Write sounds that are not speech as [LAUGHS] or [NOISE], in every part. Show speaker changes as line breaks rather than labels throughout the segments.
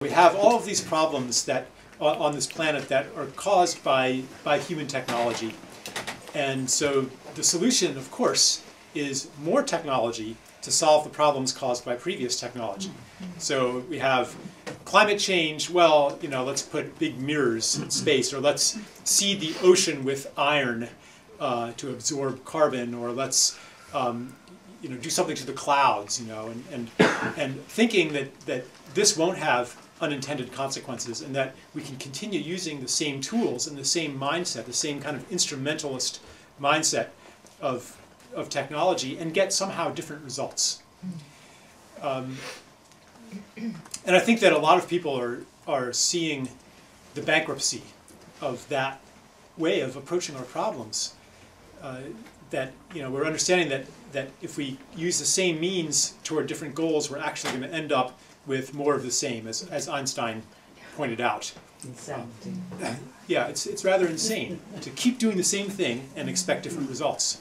We have all of these problems that on this planet that are caused by, by human technology. And so the solution, of course, is more technology to solve the problems caused by previous technology. So we have climate change, well, you know, let's put big mirrors in space, or let's seed the ocean with iron uh, to absorb carbon, or let's um, you know, do something to the clouds, you know, and, and, and thinking that, that this won't have unintended consequences and that we can continue using the same tools and the same mindset, the same kind of instrumentalist mindset of, of technology and get somehow different results. Um, and I think that a lot of people are, are seeing the bankruptcy of that way of approaching our problems. Uh, that you know we're understanding that that if we use the same means toward different goals, we're actually going to end up with more of the same, as, as Einstein pointed out. Um, [COUGHS] yeah, it's, it's rather insane to keep doing the same thing and expect different results.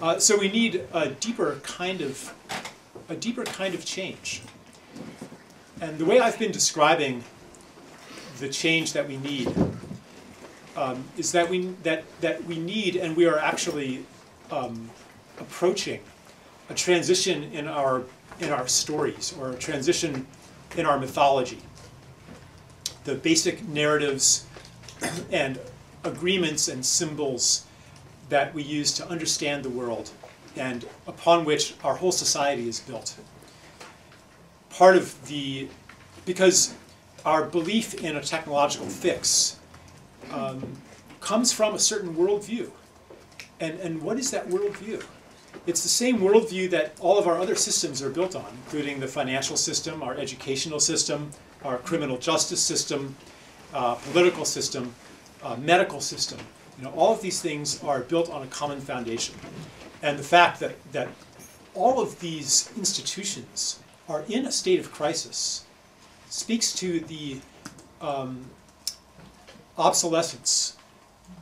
Uh, so we need a deeper kind of a deeper kind of change. And the way I've been describing the change that we need um, is that we that that we need and we are actually um, approaching a transition in our in our stories or a transition in our mythology. The basic narratives and agreements and symbols that we use to understand the world and upon which our whole society is built. Part of the, because our belief in a technological fix um, comes from a certain worldview. And, and what is that worldview? It's the same worldview that all of our other systems are built on, including the financial system, our educational system, our criminal justice system, uh, political system, uh, medical system. You know, all of these things are built on a common foundation. And the fact that, that all of these institutions are in a state of crisis speaks to the um, obsolescence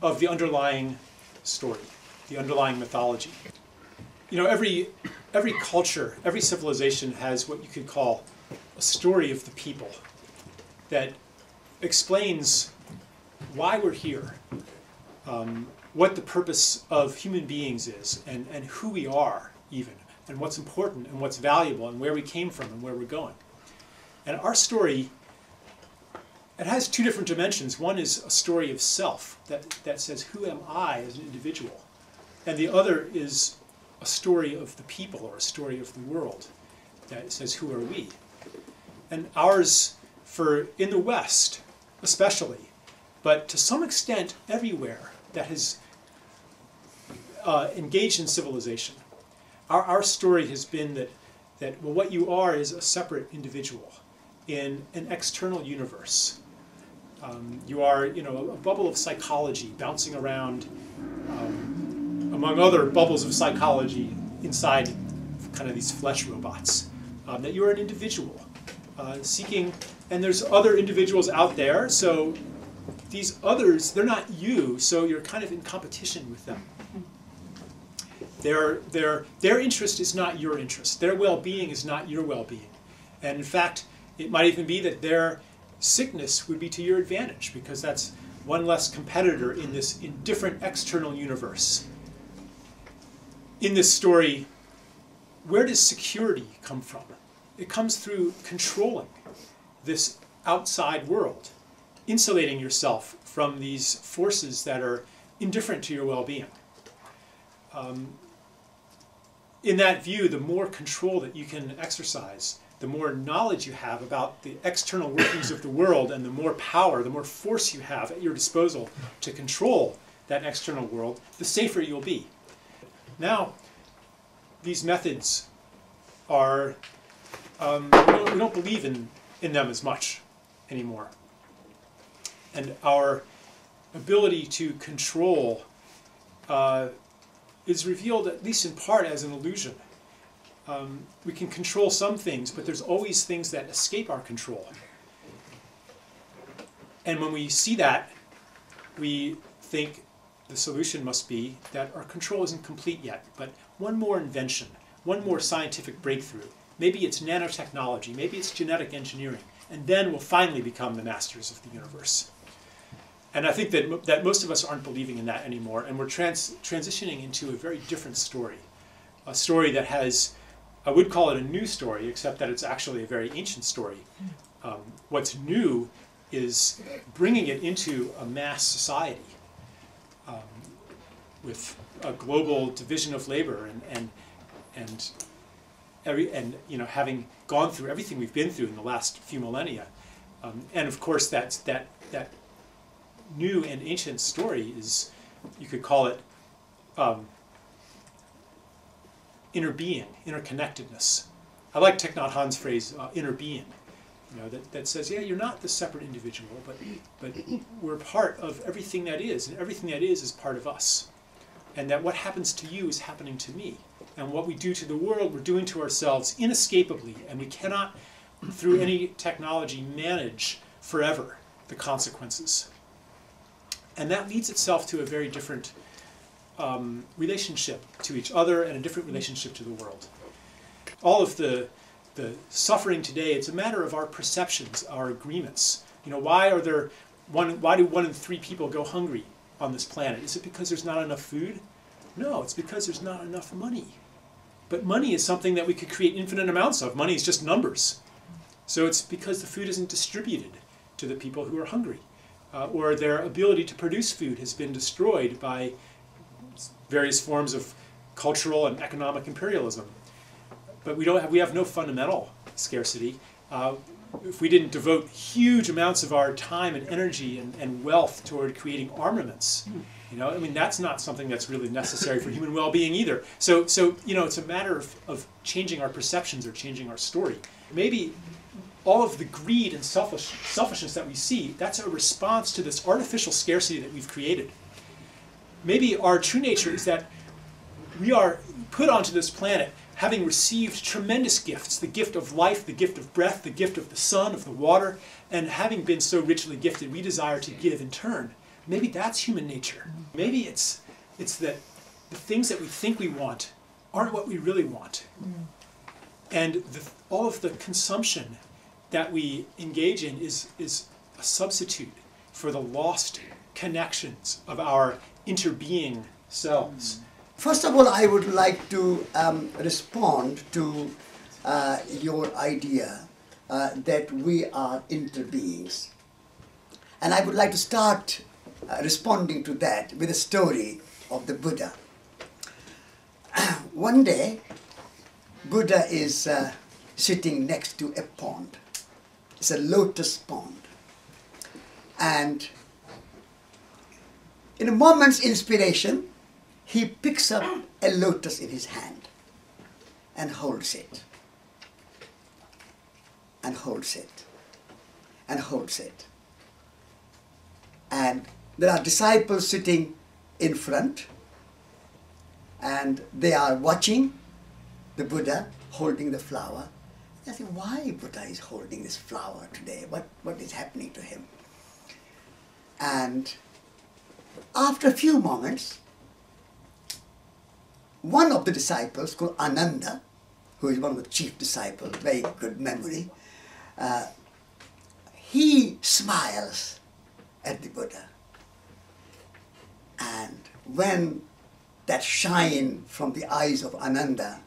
of the underlying story, the underlying mythology you know, every, every culture, every civilization has what you could call a story of the people that explains why we're here, um, what the purpose of human beings is, and, and who we are, even, and what's important and what's valuable, and where we came from and where we're going. And our story, it has two different dimensions. One is a story of self that, that says, Who am I as an individual? And the other is a story of the people or a story of the world that says, who are we? And ours, for in the West especially, but to some extent everywhere that has uh, engaged in civilization, our, our story has been that, that well, what you are is a separate individual in an external universe. Um, you are, you know, a bubble of psychology bouncing around um, among other bubbles of psychology inside kind of these flesh robots, um, that you're an individual uh, seeking, and there's other individuals out there, so these others, they're not you, so you're kind of in competition with them. Their, their, their interest is not your interest. Their well-being is not your well-being. And in fact, it might even be that their sickness would be to your advantage because that's one less competitor in this in different external universe in this story, where does security come from? It comes through controlling this outside world, insulating yourself from these forces that are indifferent to your well-being. Um, in that view, the more control that you can exercise, the more knowledge you have about the external workings of the world, and the more power, the more force you have at your disposal to control that external world, the safer you'll be. Now, these methods are, um, we, don't, we don't believe in, in them as much anymore. And our ability to control uh, is revealed, at least in part, as an illusion. Um, we can control some things, but there's always things that escape our control. And when we see that, we think the solution must be that our control isn't complete yet, but one more invention, one more scientific breakthrough, maybe it's nanotechnology, maybe it's genetic engineering, and then we'll finally become the masters of the universe. And I think that, that most of us aren't believing in that anymore, and we're trans, transitioning into a very different story. A story that has, I would call it a new story, except that it's actually a very ancient story. Um, what's new is bringing it into a mass society with a global division of labor and, and, and, every, and you know, having gone through everything we've been through in the last few millennia. Um, and of course, that's, that, that new and ancient story is, you could call it um, interbeing, interconnectedness. I like Thich Nhat Hanh's phrase, uh, interbeing you know, that, that says, yeah, you're not the separate individual, but, but we're part of everything that is, and everything that is is part of us. And that what happens to you is happening to me. And what we do to the world, we're doing to ourselves inescapably, and we cannot, through any technology, manage forever the consequences. And that leads itself to a very different um, relationship to each other and a different relationship to the world. All of the the suffering today, it's a matter of our perceptions, our agreements. You know, why are there one why do one in three people go hungry on this planet? Is it because there's not enough food? No, it's because there's not enough money. But money is something that we could create infinite amounts of. Money is just numbers. So it's because the food isn't distributed to the people who are hungry. Uh, or their ability to produce food has been destroyed by various forms of cultural and economic imperialism but we don't have, we have no fundamental scarcity. Uh, if we didn't devote huge amounts of our time and energy and, and wealth toward creating armaments, you know, I mean, that's not something that's really necessary for human well-being either. So, so you know, it's a matter of, of changing our perceptions or changing our story. Maybe all of the greed and selfish, selfishness that we see, that's a response to this artificial scarcity that we've created. Maybe our true nature is that we are put onto this planet having received tremendous gifts the gift of life, the gift of breath, the gift of the sun, of the water, and having been so richly gifted, we desire to give in turn. Maybe that's human nature. Maybe it's, it's that the things that we think we want aren't what we really want. And the, all of the consumption that we engage in is, is a substitute for the lost connections of our interbeing selves.
First of all, I would like to um, respond to uh, your idea uh, that we are interbeings. And I would like to start uh, responding to that with a story of the Buddha. [CLEARS THROAT] One day, Buddha is uh, sitting next to a pond. It's a lotus pond. And in a moment's inspiration, he picks up a lotus in his hand and holds it and holds it and holds it. And there are disciples sitting in front and they are watching the Buddha holding the flower. They think, why Buddha is holding this flower today? What, what is happening to him? And after a few moments, one of the disciples called Ananda, who is one of the chief disciples, very good memory, uh, he smiles at the Buddha. And when that shine from the eyes of Ananda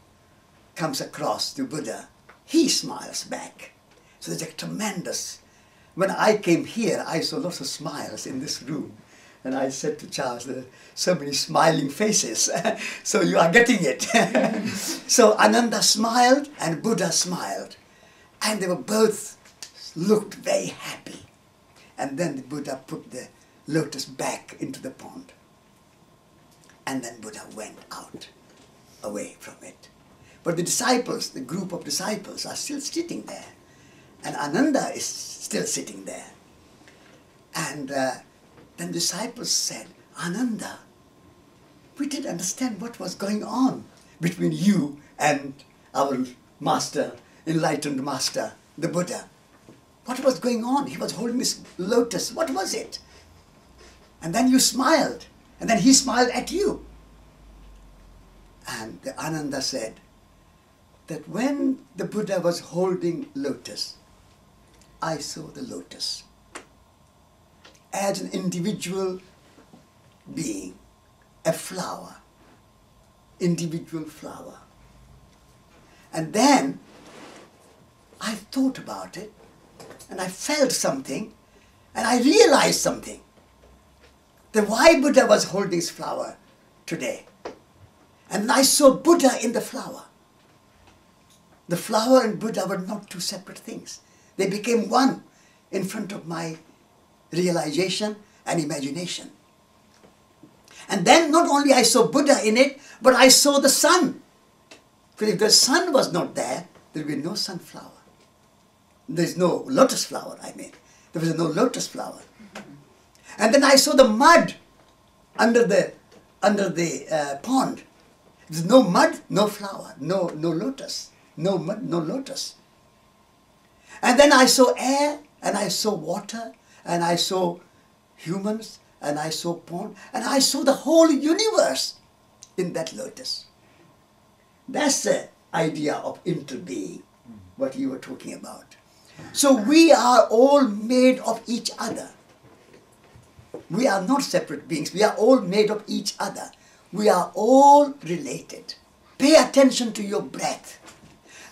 comes across to Buddha, he smiles back. So there's a tremendous. When I came here, I saw lots of smiles in this room. And I said to Charles, there are so many smiling faces. [LAUGHS] so you are getting it. [LAUGHS] so Ananda smiled and Buddha smiled. And they were both looked very happy. And then the Buddha put the lotus back into the pond. And then Buddha went out, away from it. But the disciples, the group of disciples, are still sitting there. And Ananda is still sitting there. And uh, then disciples said, Ananda, we didn't understand what was going on between you and our master, enlightened master, the Buddha. What was going on? He was holding this lotus. What was it? And then you smiled. And then he smiled at you. And the Ananda said, that when the Buddha was holding lotus, I saw the lotus as an individual being, a flower, individual flower. And then I thought about it and I felt something and I realized something. That why Buddha was holding this flower today. And I saw Buddha in the flower. The flower and Buddha were not two separate things. They became one in front of my realization and imagination. And then not only I saw Buddha in it, but I saw the sun. Because if the sun was not there, there would be no sunflower. There's no lotus flower, I mean. There was no lotus flower. And then I saw the mud under the under the uh, pond. There's no mud, no flower, no no lotus, no mud, no lotus. And then I saw air, and I saw water, and I saw humans, and I saw pond, and I saw the whole universe in that lotus. That's the idea of interbeing, what you were talking about. So we are all made of each other. We are not separate beings. We are all made of each other. We are all related. Pay attention to your breath.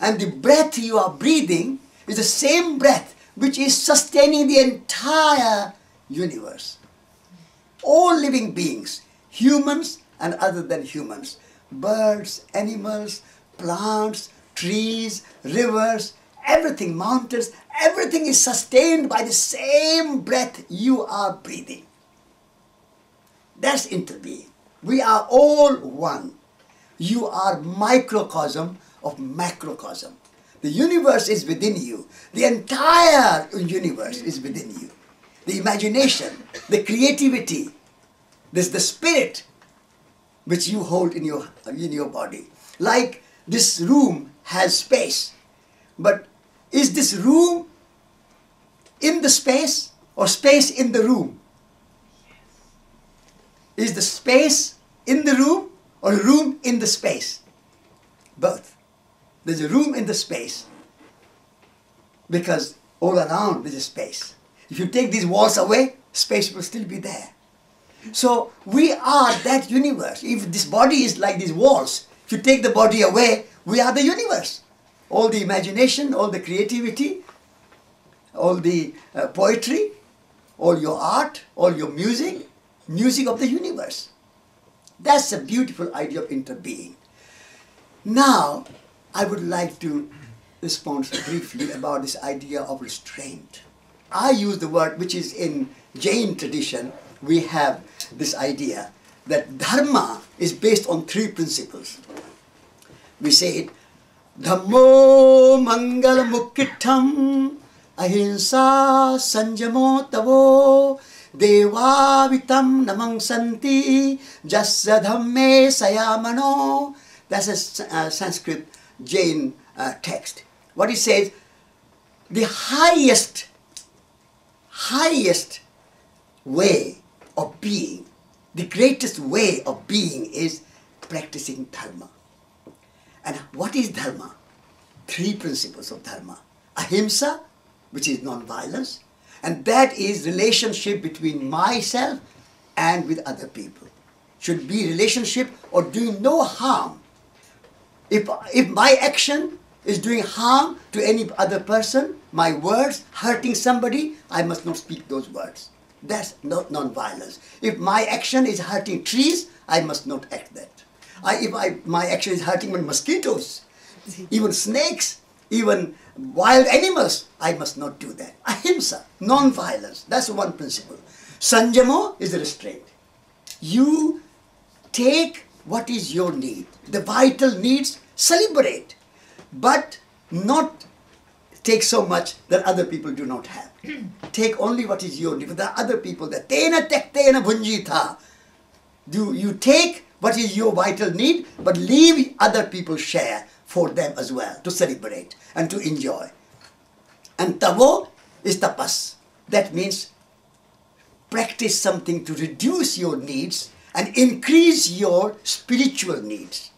And the breath you are breathing is the same breath which is sustaining the entire universe. All living beings, humans and other than humans, birds, animals, plants, trees, rivers, everything, mountains, everything is sustained by the same breath you are breathing. That's interbeing. We are all one. You are microcosm of macrocosm. The universe is within you. The entire universe is within you. The imagination, the creativity, there's the spirit which you hold in your, in your body. Like this room has space, but is this room in the space or space in the room? Is the space in the room or room in the space? Both. There's a room in the space because all around there's a space. If you take these walls away, space will still be there. So we are that universe. If this body is like these walls, if you take the body away, we are the universe. All the imagination, all the creativity, all the uh, poetry, all your art, all your music, music of the universe. That's a beautiful idea of interbeing. Now, I would like to respond briefly about this idea of restraint. I use the word which is in Jain tradition, we have this idea that dharma is based on three principles. We say it, Dhammo mangala mukittam ahimsa sanjamo tavo devavitam namang santi jasya dhamme sayamano. That's a uh, Sanskrit Jain uh, text. What it says, the highest, highest way of being, the greatest way of being is practicing dharma. And what is dharma? Three principles of dharma. Ahimsa, which is non-violence, and that is relationship between myself and with other people. Should be relationship or doing no harm. If, if my action is doing harm to any other person, my words hurting somebody, I must not speak those words. That's not non-violence. If my action is hurting trees, I must not act that. I, if I, my action is hurting mosquitoes, even snakes, even wild animals, I must not do that. Ahimsa, non-violence, that's one principle. Sanjamo is restraint. You take what is your need. The vital needs, celebrate, but not take so much that other people do not have. Hmm. take only what is your need. Are other people that tena tektena bhunjita. Do you take what is your vital need, but leave other people share for them as well to celebrate and to enjoy. And tavo is tapas. That means practice something to reduce your needs and increase your spiritual needs.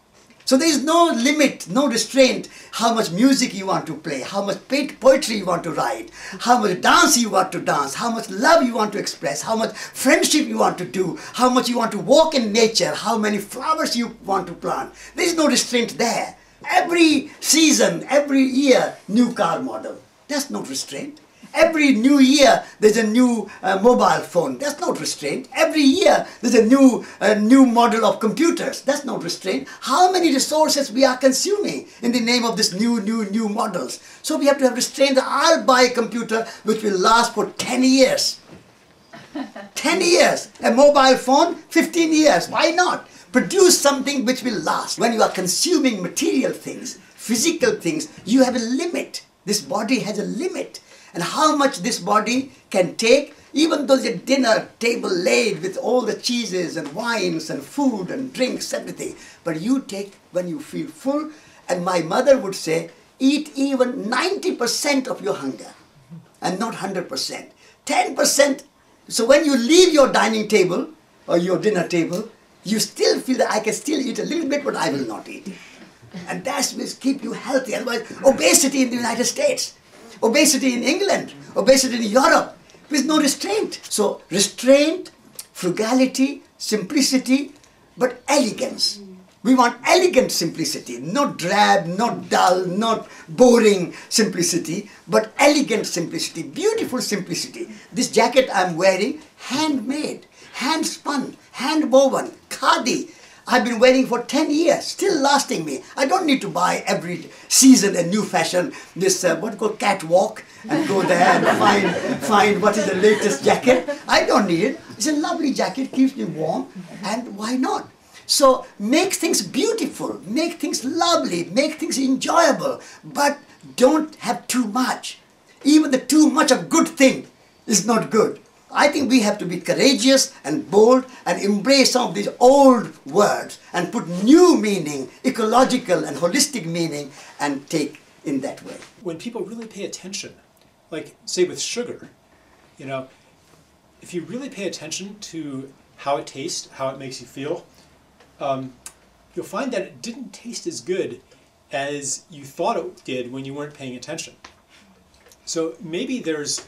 So there is no limit, no restraint how much music you want to play, how much poetry you want to write, how much dance you want to dance, how much love you want to express, how much friendship you want to do, how much you want to walk in nature, how many flowers you want to plant. There is no restraint there. Every season, every year, new car model. That's not restraint. Every new year, there's a new uh, mobile phone. That's not restraint. Every year, there's a new, uh, new model of computers. That's not restraint. How many resources we are consuming in the name of this new, new, new models? So we have to have restraint. I'll buy a computer which will last for 10 years. [LAUGHS] 10 years. A mobile phone, 15 years. Why not? Produce something which will last. When you are consuming material things, physical things, you have a limit. This body has a limit and how much this body can take even though the dinner table laid with all the cheeses and wines and food and drinks everything. But you take when you feel full. And my mother would say eat even 90% of your hunger and not 100% 10% so when you leave your dining table or your dinner table you still feel that i can still eat a little bit but i will not eat. And that will keep you healthy. Otherwise obesity in the united states obesity in England, obesity in Europe, with no restraint. So restraint, frugality, simplicity, but elegance. We want elegant simplicity, not drab, not dull, not boring simplicity, but elegant simplicity, beautiful simplicity. This jacket I'm wearing, handmade, hand spun, hand woven, khadi, I've been wearing for 10 years, still lasting me. I don't need to buy every season a new fashion, this uh, what called catwalk, and go there and [LAUGHS] find, find what is the latest jacket. I don't need it. It's a lovely jacket, keeps me warm, and why not? So make things beautiful, make things lovely, make things enjoyable, but don't have too much. Even the too much of good thing is not good. I think we have to be courageous and bold and embrace some of these old words and put new meaning, ecological and holistic meaning, and take in that way.
When people really pay attention, like say with sugar, you know, if you really pay attention to how it tastes, how it makes you feel, um, you'll find that it didn't taste as good as you thought it did when you weren't paying attention. So maybe there's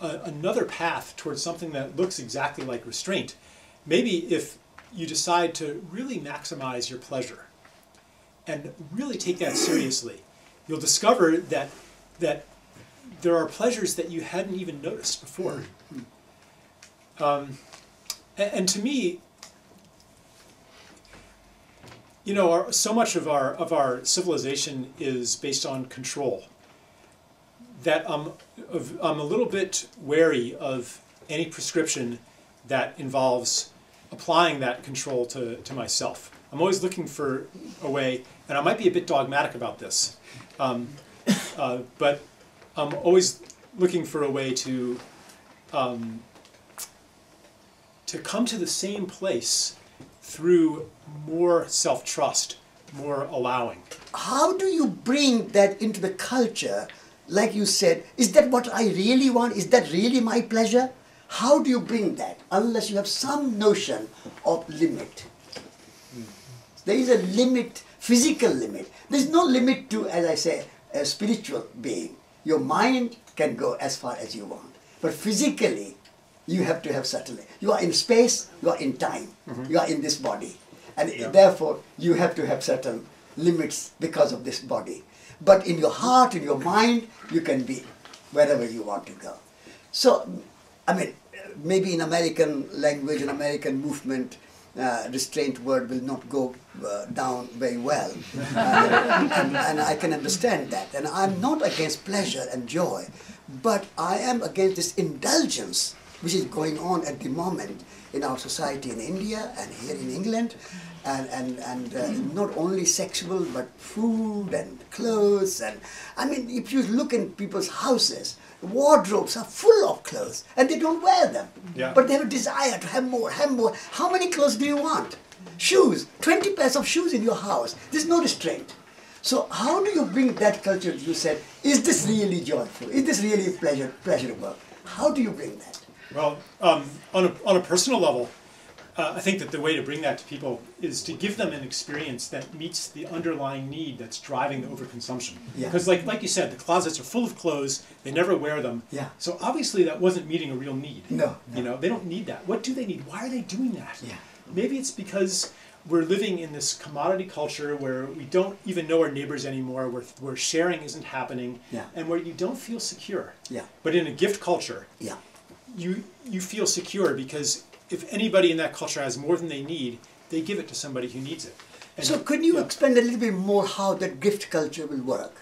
a, another path towards something that looks exactly like restraint. Maybe if you decide to really maximize your pleasure and really take that seriously, you'll discover that that there are pleasures that you hadn't even noticed before. Um, and, and, to me, you know, our, so much of our of our civilization is based on control that I'm, I'm a little bit wary of any prescription that involves applying that control to, to myself. I'm always looking for a way, and I might be a bit dogmatic about this, um, uh, but I'm always looking for a way to um, to come to the same place through more self-trust, more allowing.
How do you bring that into the culture like you said, is that what I really want? Is that really my pleasure? How do you bring that unless you have some notion of limit? There is a limit, physical limit. There's no limit to, as I say, a spiritual being. Your mind can go as far as you want. But physically, you have to have certain. You are in space, you are in time, mm-hmm. you are in this body. And yeah. therefore, you have to have certain limits because of this body. But in your heart, in your mind, you can be wherever you want to go. So, I mean, maybe in American language, and American movement, uh, restraint word will not go uh, down very well. Uh, and, and, I can understand that. And I'm not against pleasure and joy, but I am against this indulgence which is going on at the moment in our society in India and here in England and, and, and uh, not only sexual but food and clothes and I mean if you look in people's houses wardrobes are full of clothes and they don't wear them. Yeah. but they have a desire to have more have more. How many clothes do you want? Shoes. 20 pairs of shoes in your house. There's no restraint. So how do you bring that culture you said is this really joyful? Is this really pleasure pleasurable? How do you bring that?
Well um, on, a, on a personal level Uh, I think that the way to bring that to people is to give them an experience that meets the underlying need that's driving the overconsumption.
Yeah.
Because, like, like you said, the closets are full of clothes, they never wear them.
Yeah.
So obviously that wasn't meeting a real need.
No,
You know, they don't need that. What do they need? Why are they doing that?
Yeah.
Maybe it's because we're living in this commodity culture where we don't even know our neighbors anymore, where, where sharing isn't happening,
Yeah.
and where you don't feel secure.
Yeah.
But in a gift culture,
Yeah.
you you feel secure because if anybody in that culture has more than they need, they give it to somebody who needs it. And-
So could you
yeah.
expand a little bit more how that gift culture will work?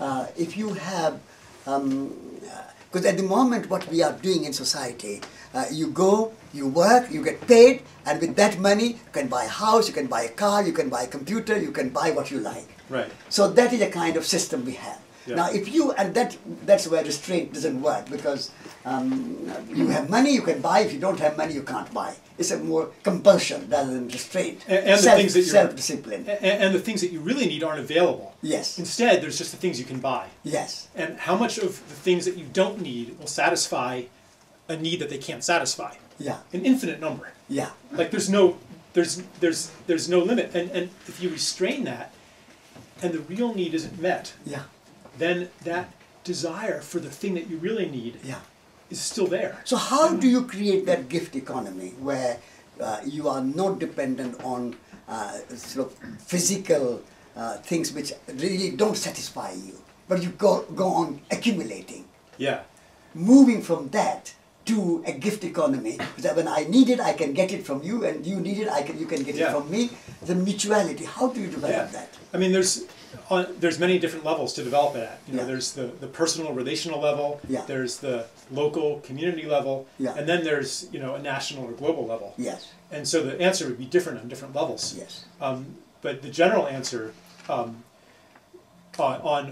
Uh, if you have, because at the moment what we are doing in society, uh, you go, you work, you get paid, and with that money you can buy a house, you can buy a car, you can buy a computer, you can buy what you like.
Right.
So that is a kind of system we have.
Yeah.
Now, if you and that that's where restraint doesn't work because um, you have money, you can buy. If you don't have money, you can't buy. It's a more compulsion rather than restraint.
And, and the things that you're,
self-discipline.
And, and the things that you really need aren't available.
Yes.
Instead, there's just the things you can buy.
Yes.
And how much of the things that you don't need will satisfy a need that they can't satisfy?
Yeah.
An infinite number.
Yeah.
Like there's no there's there's there's no limit. And and if you restrain that and the real need isn't met,
Yeah.
Then that desire for the thing that you really need
Yeah.
is still there.
So how do you create that gift economy where uh, you are not dependent on uh, sort of physical uh, things which really don't satisfy you, but you go go on accumulating?
Yeah.
moving from that to a gift economy that when I need it I can get it from you and you need it I can you can get
Yeah.
it from me the mutuality how do you develop
Yeah.
that
I mean, there's on, there's many different levels to develop it at. You know,
Yeah.
there's the, the personal relational level.
Yeah.
There's the local community level.
Yeah.
And then there's you know a national or global level.
yes
And so the answer would be different on different levels.
yes
Um, but the general answer um, on, on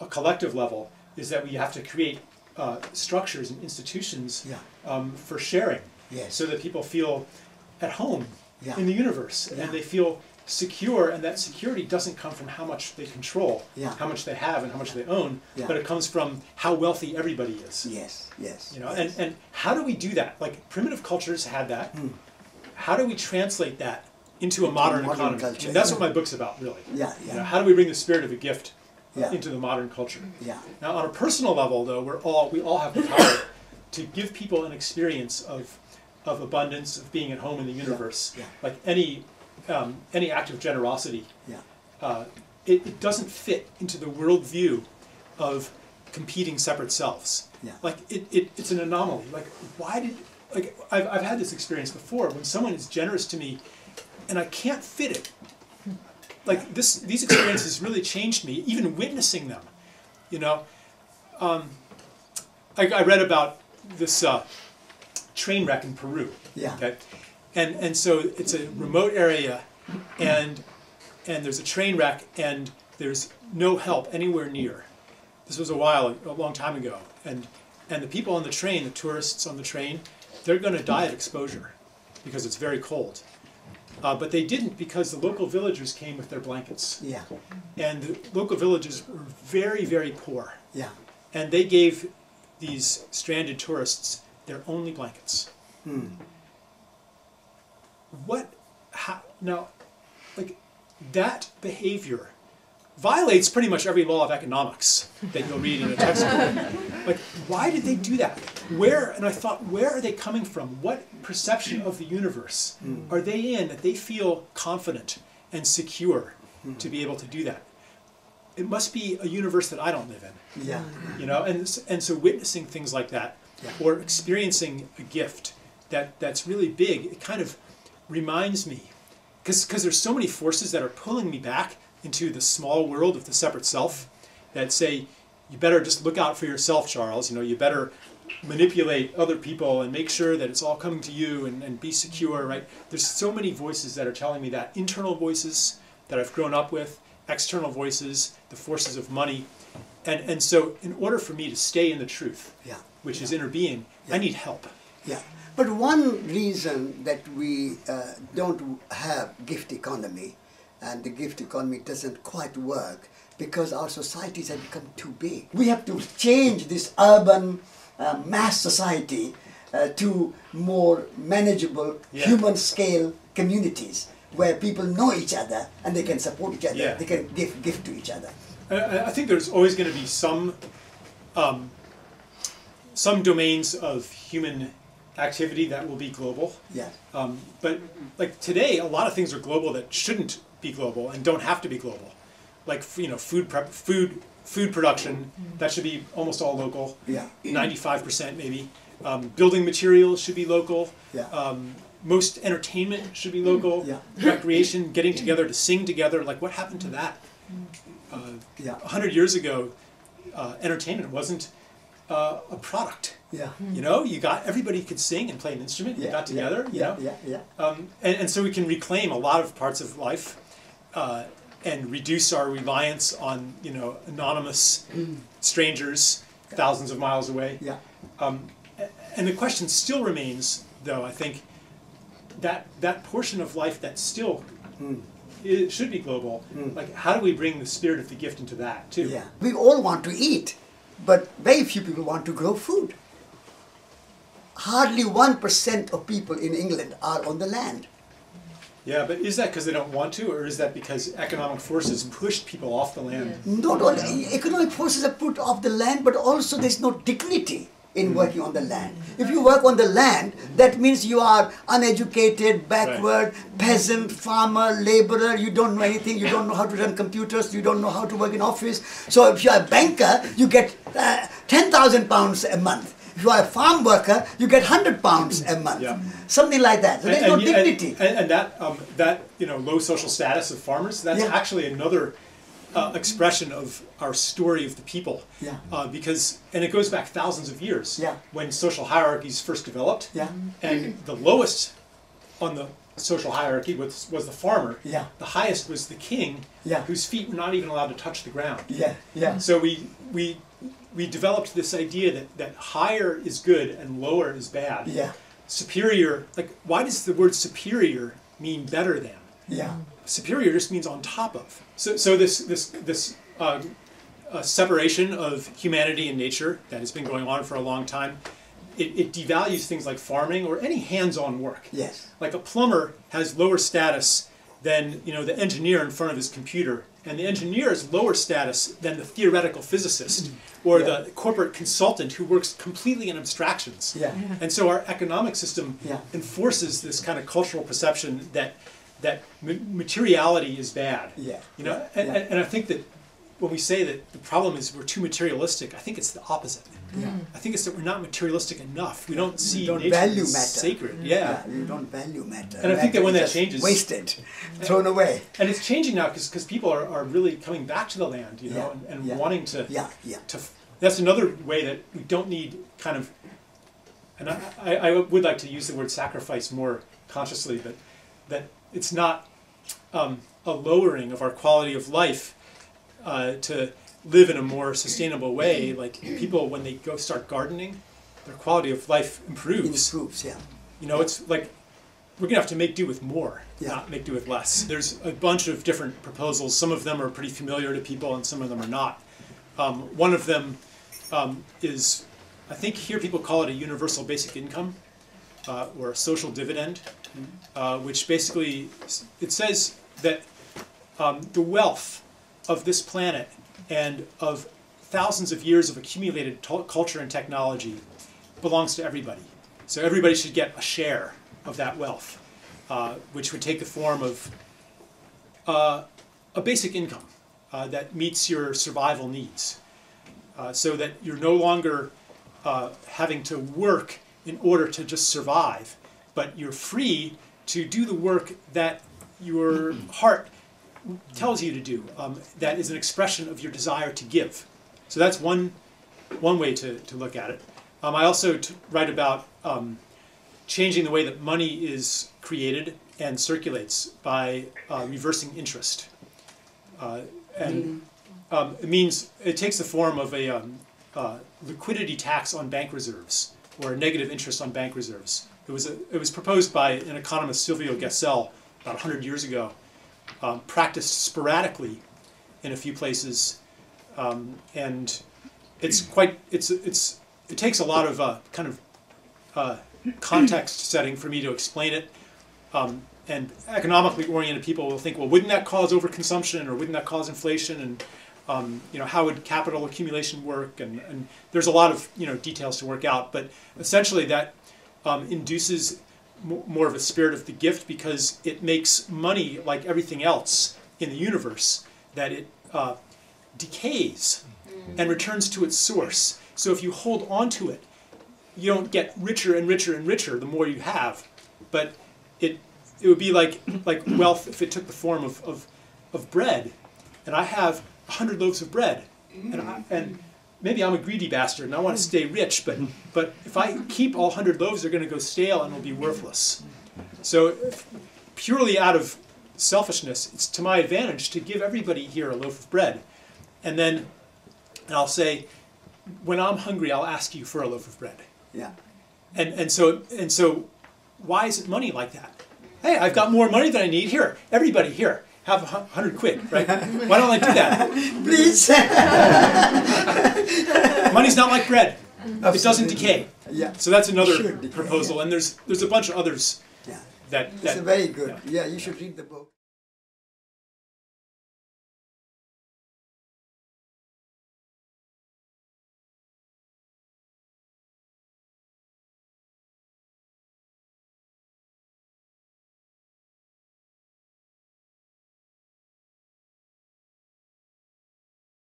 a collective level is that we have to create uh, structures and institutions
Yeah.
um, for sharing,
Yes.
so that people feel at home
Yeah.
in the universe,
Yeah.
and they feel secure. And that security doesn't come from how much they control, how much they have, and how much they own, but it comes from how wealthy everybody is.
yes yes
You know,
yes.
and, and how do we do that? Like primitive cultures had that. How do we translate that into a modern,
modern
economy?
culture,
And that's what my book's about, really.
Yeah,
You
yeah.
know, how do we bring the spirit of a gift
Yeah.
into the modern culture?
yeah
Now, on a personal level, though, we're all we all have the power [COUGHS] to give people an experience of of abundance, of being at home in the universe.
yeah.
Like any um, any act of generosity,
yeah
uh, it, it doesn't fit into the worldview of competing separate selves.
Yeah.
Like it, it, it's an anomaly. Like why did like I've, I've had this experience before when someone is generous to me, and I can't fit it. Like this, these experiences really changed me. Even witnessing them, you know. Um, I, I read about this uh, train wreck in Peru.
Yeah.
Okay. And and so it's a remote area, and and there's a train wreck, and there's no help anywhere near. This was a while, a long time ago, and and the people on the train, the tourists on the train, they're going to die of exposure because it's very cold. Uh, but they didn't because the local villagers came with their blankets,
yeah
and the local villagers were very very poor,
yeah
and they gave these stranded tourists their only blankets. What? How, now, like that behavior violates pretty much every law of economics that you'll read in a textbook. [LAUGHS] like, why did they do that? Where? And I thought, where are they coming from? What perception of the universe hmm. are they in that they feel confident and secure hmm. to be able to do that? It must be a universe that I don't live in
yeah
you know and and so witnessing things like that
Yeah.
or experiencing a gift that that's really big it kind of reminds me because because there's so many forces that are pulling me back into the small world of the separate self that say you better just look out for yourself charles. You know you better manipulate other people and make sure that it's all coming to you and, and be secure right? There's so many voices that are telling me that. Internal voices that i've grown up with external voices the forces of money. And and so in order for me to stay in the truth
yeah.
which is interbeing i need help.
Yeah, but one reason that we uh, don't have gift economy and the gift economy doesn't quite work because our societies have become too big. We have to change this urban uh, mass society uh, to more manageable
Yeah.
human scale communities where people know each other and they can support each other.
Yeah.
They can give gift to each other.
I- I, I think there's always going to be some um, some domains of human activity that will be global.
Yeah.
Um, but like today, a lot of things are global that shouldn't be global and don't have to be global. Like you know, food prep, food food production that should be almost all local.
Yeah.
Ninety-five percent maybe. Um, building materials should be local.
Yeah.
Um, most entertainment should be local.
Yeah.
Recreation, getting together to sing together. Like what happened to that? Uh,
Yeah.
a hundred years ago, uh, entertainment wasn't uh, a product.
Yeah.
You know, you got everybody could sing and play an instrument.
Yeah.
you got together.
Yeah.
you
Yeah.
know?
Yeah. Yeah.
Um, and, and so we can reclaim a lot of parts of life uh, and reduce our reliance on you know anonymous strangers thousands of miles away.
Yeah.
Um, and the question still remains, though I think that that portion of life that still hmm. it should be global. Hmm. Like, how do we bring the spirit of the gift into that too?
Yeah. We all want to eat, but very few people want to grow food. Hardly 1% of people in England are on the land.
Yeah, but is that because they don't want to, or is that because economic forces pushed people off the land?
Not only economic forces are put off the land, but also there's no dignity in working on the land. If you work on the land, that means you are uneducated, backward, peasant, farmer, laborer, you don't know anything, you don't know how to run computers, you don't know how to work in office. So if you're a banker, you get uh, 10,000 pounds a month. If you are a farm worker, you get 100 pounds a month.
Yeah.
Something like that. So there's no
and,
dignity.
And, and that um, that you know low social status of farmers that's
Yeah.
actually another uh, expression of our story of the people.
Yeah.
Uh, because and it goes back thousands of years.
Yeah.
When social hierarchies first developed.
Yeah.
And the lowest on the social hierarchy was was the farmer.
Yeah.
The highest was the king.
Yeah.
Whose feet were not even allowed to touch the ground.
yeah, yeah.
So we we we developed this idea that, that higher is good and lower is bad.
Yeah.
Superior, like why does the word superior mean better than?
Yeah.
Superior just means on top of. So so this this this uh, uh, separation of humanity and nature that has been going on for a long time, it, it devalues things like farming or any hands-on work.
Yes.
Like a plumber has lower status than you know the engineer in front of his computer, and the engineer is lower status than the theoretical physicist or
Yeah.
the corporate consultant who works completely in abstractions.
Yeah.
And so our economic system
Yeah.
enforces this kind of cultural perception that that materiality is bad.
Yeah.
You know,
Yeah.
and,
Yeah.
and, and I think that when we say that the problem is we're too materialistic, I think it's the opposite.
Yeah.
I think it's that we're not materialistic enough. We don't see
don't
nature
value
as
matter.
sacred.
Yeah, you don't value matter.
And I think that
when
when
is
that changes-
wasted, [LAUGHS] thrown away.
and it's changing now because people are, are really coming back to the land, you know,
Yeah,
and, and
yeah,
wanting to
Yeah, yeah.
to. That's another way that we don't need kind of. And I, I, I would like to use the word sacrifice more consciously, but that it's not um, a lowering of our quality of life uh, to live in a more sustainable way. Like people, when they go start gardening, their quality of life improves.
Improves, yeah.
You know, it's like we're gonna have to make do with more,
Yeah.
not make do with less. There's a bunch of different proposals. Some of them are pretty familiar to people, and some of them are not. Um, one of them um, is, I think here people call it a universal basic income uh, or a social dividend, uh, which basically it says that um, the wealth of this planet and of thousands of years of accumulated culture and technology belongs to everybody. So everybody should get a share of that wealth, uh, which would take the form of uh, a basic income uh, that meets your survival needs, uh, so that you're no longer uh, having to work in order to just survive, but you're free to do the work that your heart tells you to do. Um, that is an expression of your desire to give. So that's one one way to, to look at it. Um, I also write about um, changing the way that money is created and circulates by uh, reversing interest. Uh, and um, it means it takes the form of a um, uh, liquidity tax on bank reserves or a negative interest on bank reserves. It was, a, it was proposed by an economist, Silvio Gesell, about 100 years ago, um, practiced sporadically in a few places, um, and it's [CLEARS THROAT] quite, it's, it's, it takes a lot of uh, kind of uh, context [CLEARS THROAT] setting for me to explain it. Um, and economically oriented people will think, well, wouldn't that cause overconsumption or wouldn't that cause inflation? And um, you know, how would capital accumulation work? And, and there's a lot of you know details to work out, but essentially that um, induces more of a spirit of the gift because it makes money like everything else in the universe that it uh, decays and returns to its source. So if you hold on to it, you don't get richer and richer and richer the more you have, but it it would be like like wealth if it took the form of, of, of bread, and I have a hundred loaves of bread, and I, and maybe I'm a greedy bastard and I want to stay rich, but but if I keep all hundred loaves, they're going to go stale and will be worthless. So purely out of selfishness, it's to my advantage to give everybody here a loaf of bread, and then and I'll say, when I'm hungry, I'll ask you for a loaf of bread.
Yeah.
And and so and so, why is it money like that? Hey, I've got more money than I need. Here, everybody, here, have a hundred quid, right? Why don't I do that?
Please.
Money's not like bread; it doesn't decay.
Yeah.
So that's another
Should decay,
proposal,
yeah.
and there's there's a bunch of others
Yeah.
that
It's
that
very good. Yeah, you should read the book.